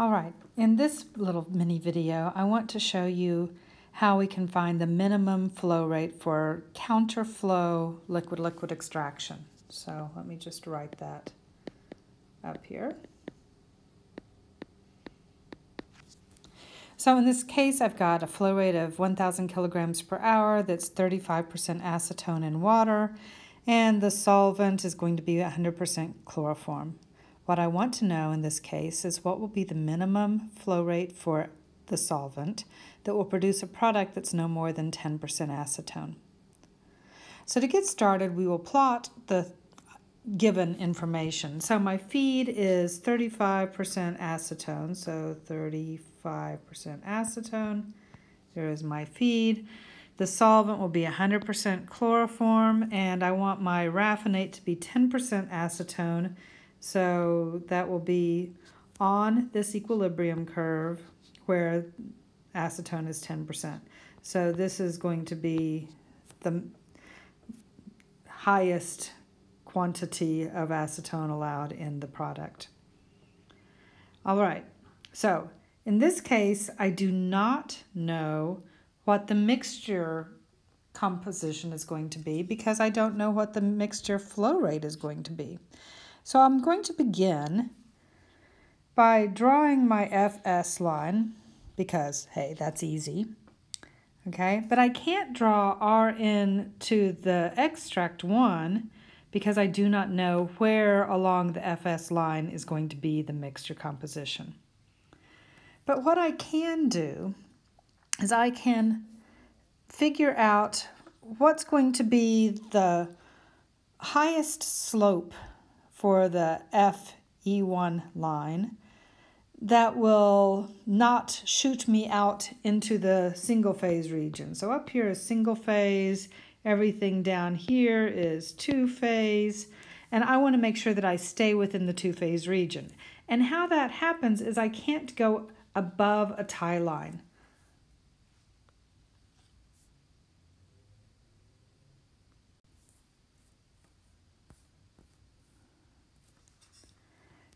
All right, in this little mini video, I want to show you how we can find the minimum flow rate for counterflow liquid-liquid extraction. So let me just write that up here. So in this case, I've got a flow rate of 1,000 kilograms per hour that's 35% acetone in water, and the solvent is going to be 100% chloroform. What I want to know in this case is what will be the minimum flow rate for the solvent that will produce a product that's no more than 10% acetone. So to get started, we will plot the given information. So my feed is 35% acetone, so 35% acetone. There is my feed. The solvent will be 100% chloroform, and I want my raffinate to be 10% acetone so that will be on this equilibrium curve where acetone is 10%. So this is going to be the highest quantity of acetone allowed in the product. All right, so in this case, I do not know what the mixture composition is going to be because I don't know what the mixture flow rate is going to be. So I'm going to begin by drawing my FS line because, hey, that's easy. Okay, but I can't draw RN to the extract one because I do not know where along the FS line is going to be the mixture composition. But what I can do is I can figure out what's going to be the highest slope for the FE1 line that will not shoot me out into the single phase region. So up here is single phase, everything down here is two phase, and I want to make sure that I stay within the two phase region. And how that happens is I can't go above a tie line.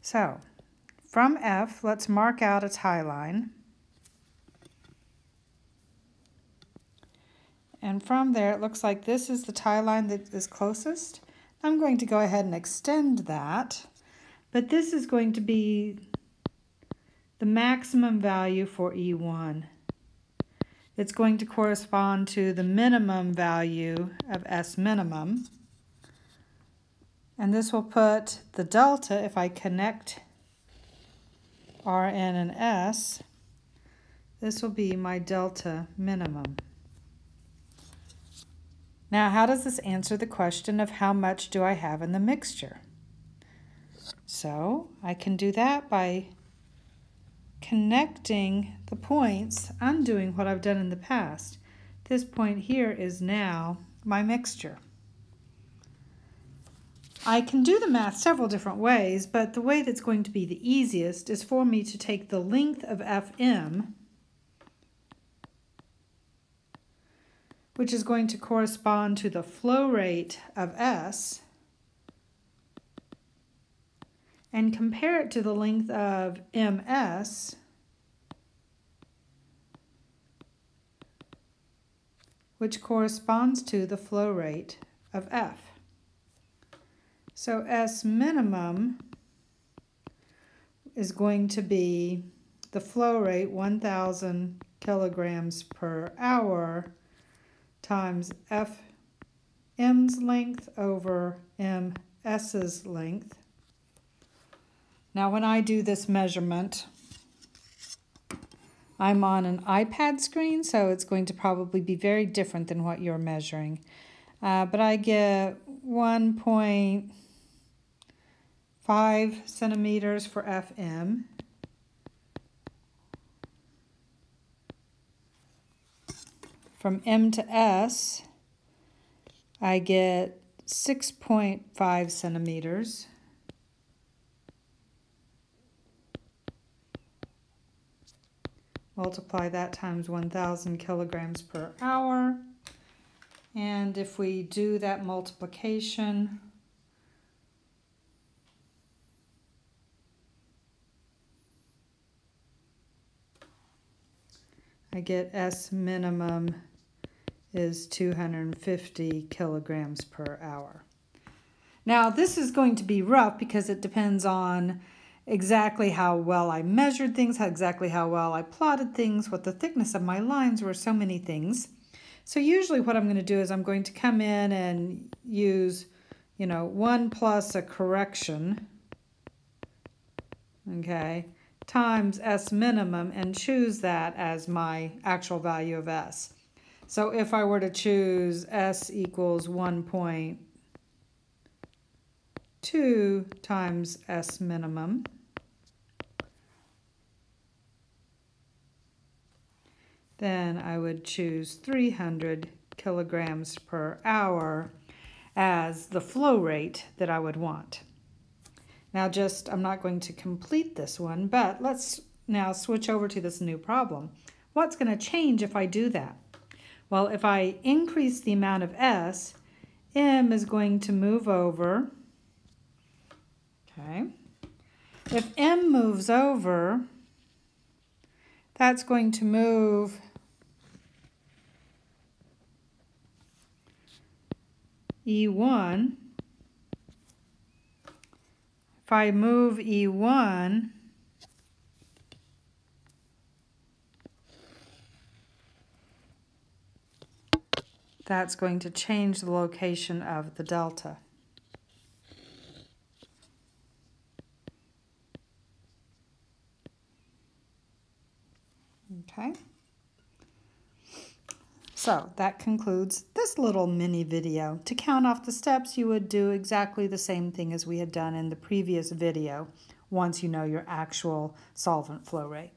So from F, let's mark out a tie line. And from there, it looks like this is the tie line that is closest. I'm going to go ahead and extend that, but this is going to be the maximum value for E1. It's going to correspond to the minimum value of S minimum. And this will put the delta, if I connect Rn and S, this will be my delta minimum. Now, how does this answer the question of how much do I have in the mixture? So I can do that by connecting the points, undoing what I've done in the past. This point here is now my mixture. I can do the math several different ways, but the way that's going to be the easiest is for me to take the length of Fm, which is going to correspond to the flow rate of S, and compare it to the length of ms, which corresponds to the flow rate of F. So S minimum is going to be the flow rate 1,000 kilograms per hour times F M's length over Ms's length. Now when I do this measurement, I'm on an iPad screen, so it's going to probably be very different than what you're measuring. Uh, but I get 1. 5 centimeters for FM. From M to S, I get 6.5 centimeters. Multiply that times 1,000 kilograms per hour. And if we do that multiplication, I get S minimum is 250 kilograms per hour. Now this is going to be rough because it depends on exactly how well I measured things, how exactly how well I plotted things, what the thickness of my lines were, so many things. So usually what I'm going to do is I'm going to come in and use, you know, 1 plus a correction, okay, times S minimum and choose that as my actual value of S. So if I were to choose S equals 1.2 times S minimum, then I would choose 300 kilograms per hour as the flow rate that I would want. Now just, I'm not going to complete this one, but let's now switch over to this new problem. What's going to change if I do that? Well, if I increase the amount of S, M is going to move over. Okay. If M moves over, that's going to move E1. I move E1, that's going to change the location of the delta. Okay. So that concludes this little mini video. To count off the steps, you would do exactly the same thing as we had done in the previous video once you know your actual solvent flow rate.